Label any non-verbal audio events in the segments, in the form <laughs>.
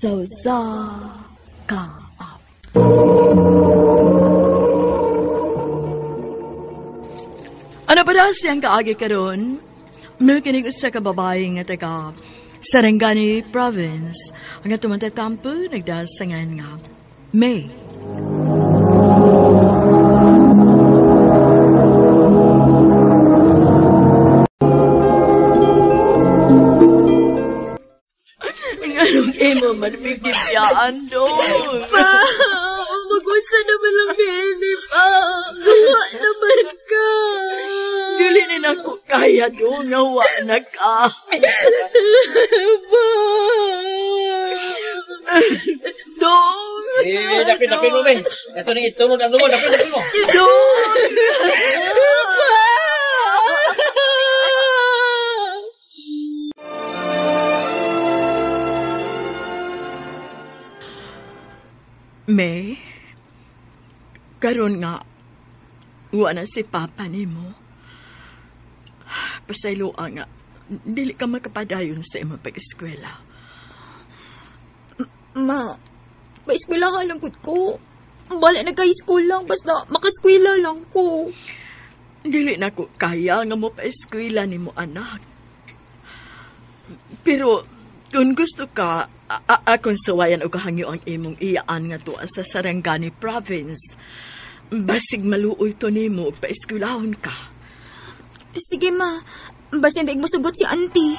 So sa ka Ano pa siyang kaagi karon? May kinig sa kababae nga taga Sarangani Province. Ang atumang tatampo, nagdasangan nga. May. Ang anong imo manipigipyaan doon? Pa, magunsa naman lang ni pa. Gawa naman ka. Dili ni na ko kaya doon nga wa na ka. Pa. Doon! Eh, dapit, dapit mo, be. Ito na itulog ang lumo, dapit, dapit mo. Doon! May, karon nga, wa na si Papa nimo. Pasayloa nga, dili ka makapadayon sa imong pag-eskwela. Ma, pa-eskwela ka lang gud ko. Bala na high school lang, basta makaskwela lang ko. Dili na ko kaya nga mo pa-eskwela ni mo anak. Pero kung gusto ka, akong sawayan o kahangyo ang imong iyaan nga tuwa sa Sarangani Province. Basig maluoy to nimo pa-eskwelahon ka. Sige ma, basta hindi mo sugot si auntie.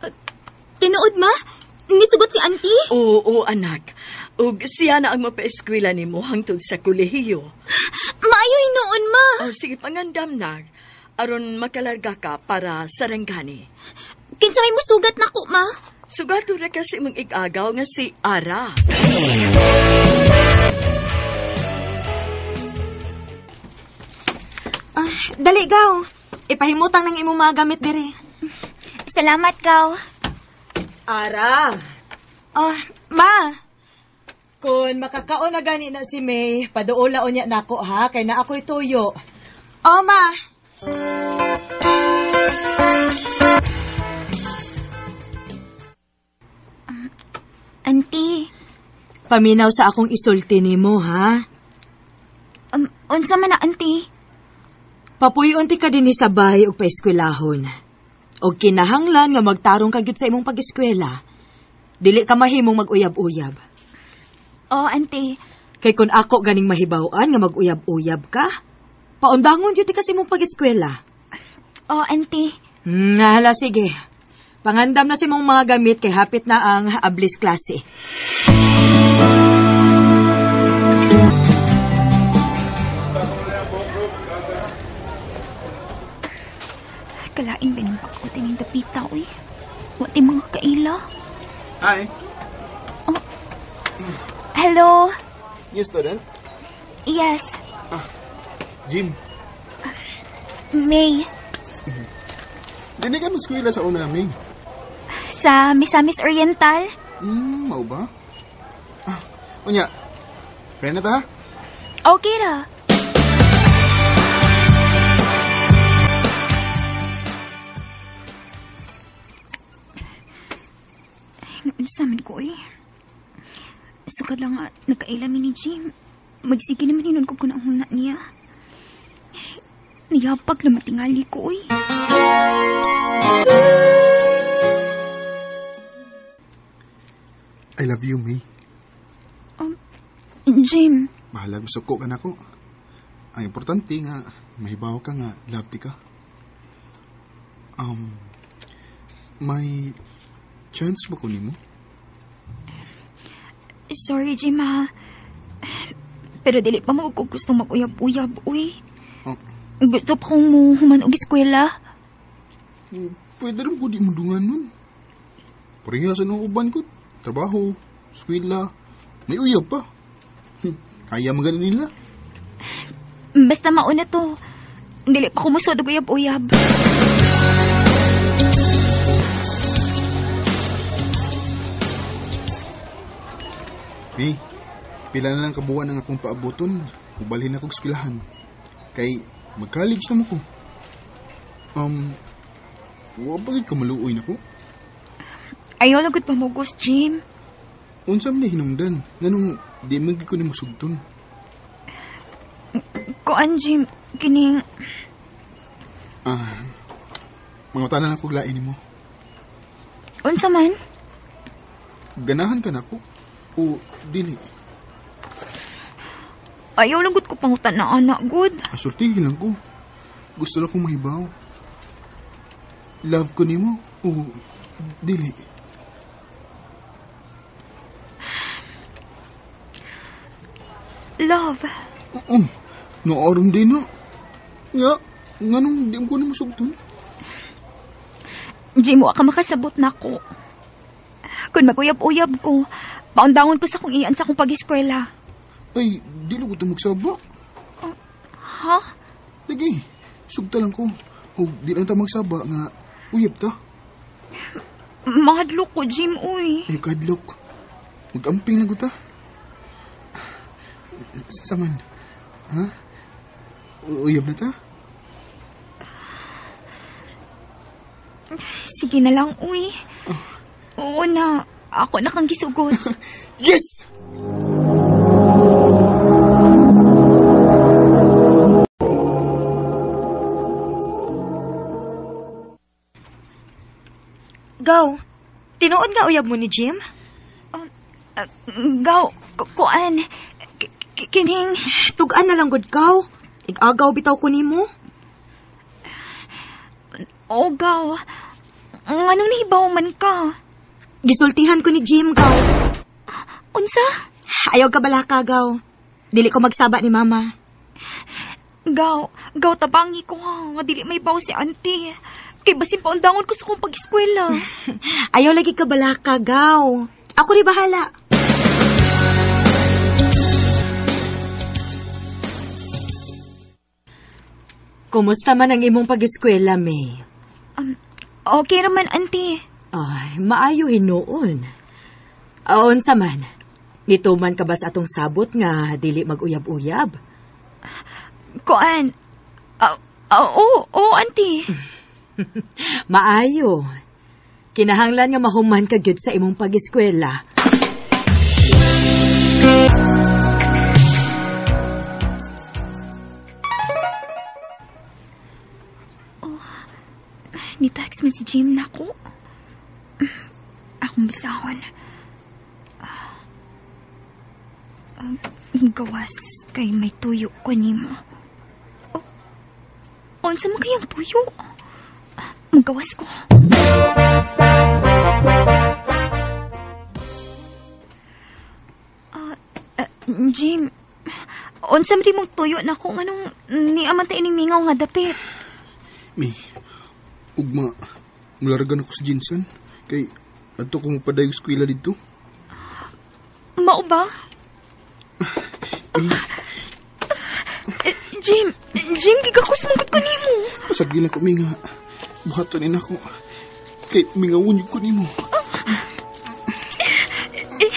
Uh, Tinuod ma? Nisugot si auntie? Oo, oo, anak. Ug siya na ang mapa-eskwela nimo hangtod sa kolehiyo. Maayo noon ma. O sige, pangandam na. Aron makalarga ka para Sarangani. Kinsa may musugat na ko ma? Sugato na kasi mong igagaw nga si Ara. Ah, dali gaw. Ipahimutang ng imong mga gamit diri. Salamat gaw. Ara, Oh, ma. Kung makakaon na gani na si May, paduula unya nako ha, kay na ako'y tuyo. Oh, ma. Auntie, Paminaw sa akong isulti nimo ha. um, unsa man na auntie? Papuyon ti ka dinhi sa bahay og paeskwelahon. Og kinahanglan nga magtarong ka gyud sa imong pag-eskwela. Dili ka mahimong mag-uyab-uyab. Oh, auntie. Kay kun ako ganing mahibaw-an nga mag-uyab-uyab ka, paundangon gyud ti ka sa imong pag-eskwela. Oh, auntie. Hmm, hala, sige. Pangandam na si mong mga gamit kay hapit na ang ablis klase. Kalaing ba ng pakutin ng dapita, uy? Wati mga kaila. Hi, Hello? new student. Yes, Jim, May. dili ka mag-skwela sa una, May. Sa Misamis Oriental? Hmm, mau ba? Ah, unya, friend na ta? Okay ra. Sa amin ko eh. Sukad lang nga, nagkailami ni Jim. Magsige naman hinon ko kung huna niya. Niyapag na matingali ko eh. I love you, May. Jim, Bahala gusto ka na ko. Ang importante nga, mahibaw ka nga, love ka. Um, may chance ba ko nimo? Sorry Jim ha. Pero dili pa mo ko gusto mag-uyab-uyab, uy. Oh, Gusto pa kong mo human og eskwela. hmm, pwede rin po di mo dungan nun. Pareha sa nung uban ko. Trabaho, skwela, may uyab pa. Hmm, kaya magaling nila. Basta mauna to. Dili pa ko musod uyab-uyab. May, pila na lang kabuan ang akong paaboton. Ubalhin ako eskwelahan. Kay, mag-college na mo ko. Um, wa pa gid ka maluoy nako. Ayaw lagod pamugos, Jim. Unsa man ni hinungdan? Nganong di man gid ko nimo sugton? Kuan, Jim, kining... Ah, mga tanan ako lain nimo. Unsa man? Ganahan ka nako o dili? Ayaw lagod ko pangutan na anak, good. Asultihin lang ko. Gusto lang kong mahibaw. Love ko nimo o dili? Love. Oo. Naaram din na. Nga, nganong di mo ko nimo sugton? Jim, wa ka makasabot na ko. Kung maguyab-uyab ko, paundangon ko sa kong iyan sa kong pag-eskwela. Ay, dili ko ta magsaba. Ha? Lagi, sugta lang ko. O di lang ta magsaba nga uyab ta. Mahadlok ko, Jim, uy. Ay, kadlok. Mag-amping lang ko ta. Saman. Ha? Uyab na ta? Sige na lang, uy. Oo na, ako na kang gisugot. <laughs> Yes! Gaw, tinuod nga uyab mo ni Jim? Ah, gaw, ku- kuan, kining, Tugan na lang gud kaw. Igagaw bitaw ko nimo. o gaw, anong nahibaw man ka? Gisultihan ko ni Jim gaw. Unsa? Ayaw ka bala ka gaw. Dili ko magsaba ni mama. Gaw, gaw tabangi ko ha, nga dili may baw si auntie. Kay basin paundangon ko sa kong pag-eskwela. <laughs> Ayaw lagi ka bala ka gaw. Ako rin bahala. Kumusta man ang imong pag-eskwela, May? um, okay naman, auntie. Ay, maayo hinuon. Aon sa man, nituman ka ba sa atong sabot nga dili mag-uyab-uyab? Kuan, ah, ah, oo, oo, auntie. <laughs> Maayo. Kinahanglan nga mahuman ka gyud sa imong pag-eskwela. Ni-text man si Jim na ko. Akong bisahon. Ah, Ang gawas kay may tuyo ko nimo. Oh, unsa man kayang tuyo? Ah, Ang gawas ko. Ah, ah, Jim, unsa man mong tuyo na ko nganong ni amanta ining mingaw nga dapit. May, ugma, mulargan ako sa Jinsan. Kay, adto ko mapadayog skwela dito. Mao ba? Eh, Jim, Jim, gigakos mong ko nimo. Pasag gila ko, Minga. Buhatonin ako. Kay, Minga, unyog ko nimo. Eh,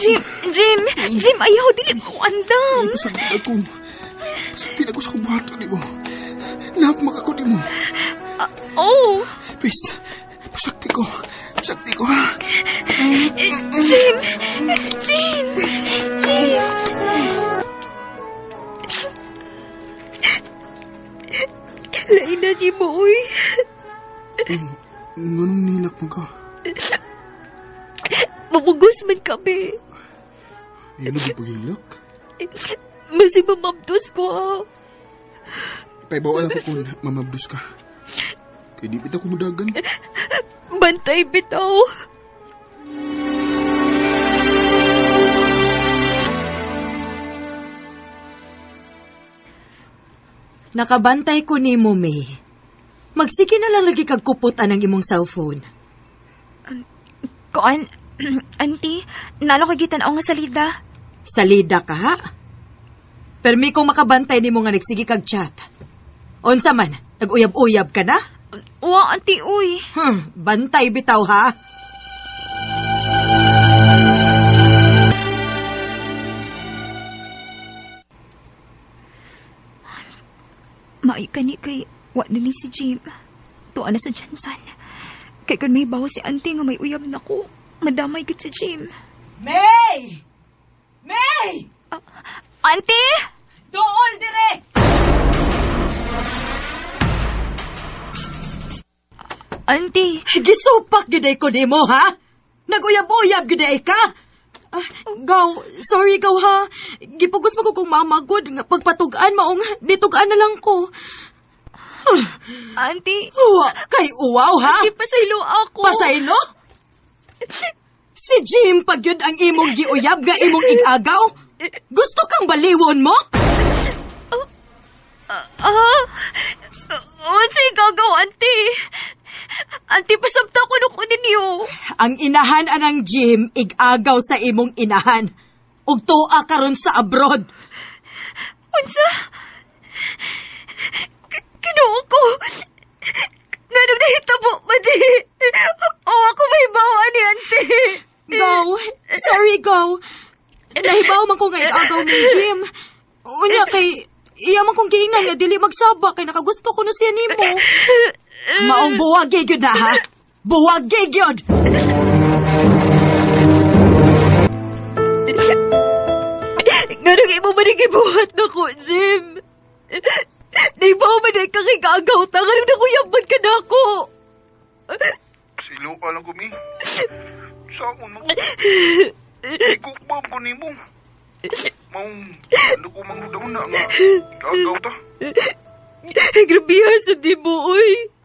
Jim, Jim, Jim, ayaw, dili ko andam. Pasag gila ko. Pasag gila ko sa kubuhato nimo. Love makako nimo. Oh, Please, pasakti ko. Pasakti ko, ha? eh, Jim, Jim, Jim. Lain na, Jim, boy. Nganong nilak mo ka? Mamugos man kami. Ayun na pagilak. Masi mamabdos ko, ha. Paibawal ako kung mamabdos ka. Kaya di kita ko mudagan. Bantay bitaw. Nakabantay ko nimo, May. Magsige na lang lagi kag kuputan ang imong cellphone. Kuan, <clears throat> auntie, nalo kay gitan nga salida. Salida ka, ha? Permi kong makabantay nimo nga nagsige kag chat. Unsa man, nag-uyab-uyab ka na? Wa, auntie, uy. Hmm, bantay bitaw, ha? Mai ka ni kay Wa ni si Jim. Tuwa na sa Jansan. Kay kun may bawa si auntie nga may uyab na ko, madamay gid si Jim. May! May! Auntie! Dool dire! Auntie! Gisupak giday ko nimo ha? Naguyab-uyab giday ka? Ah, gaw, sorry gaw ha. Gipugos mo ko kung mamagod nga pagpatugaan maong ditugaan na lang ko. Auntie! Uwa, kay uwaw ha? Di pasaylo ako. Pasaylo? Si Jim pag yun ang imong giuyab nga imong igagaw? Gusto kang baliwon mo? Ah! Unsa gagaw, auntie? Auntie, pasabta ko nung ninyo. Ang inahan anang Jim igagaw sa imong inahan. Ug tuwa karon sa abroad. Unsa? K- Kinuha ko. Nga nung nahitabo pa di. O ako may bawa ni auntie. Gaw, sorry gaw. Nahibaw man ko nga igagaw ng Jim. Unya kay iya man kong giingnan nga dili magsaba kay nakagusto ko na siya nimo. Maong buwag gyud na ha. Buwag gyud. Nga nung imo man ibuhat na ko, Jim. Naibaw man ay kang igagaw ta. Nga nung nakuyabad ka na ako. Silo ka lang kumi. Saan mo? Ikukbam ko ni mo. Maung, ano ko mang daw na nga. Gagaw ta. Grabihan sa di mo, uy.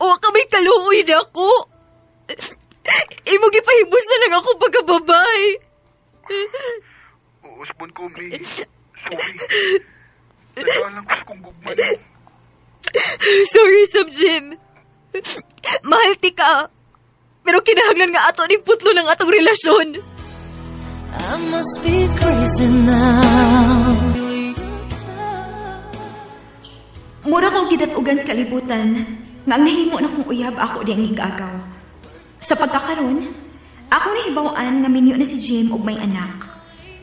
O kami kaluoy na ako. Imo gipahibos na lang ako pagkababay. Uusbon ko, mi. Sorry. Nagkalang ko sa kong gugman. Sorry, Sub Jim. Mahal ti ka. Pero kinahanglan nga ato ni putlo ng atong relasyon. I must be crazy now. Mura ko gidatugan sa kalibutan nga nahimo na kong uyab ako di ang igagaw. Sa pagkakaroon, ako nahibawaan nga minyo na si Jim og may anak.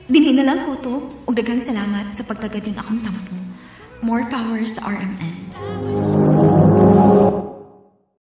Dinhi na lang ko to og daghang salamat sa pagtagading akong tampo. More power sa RMN.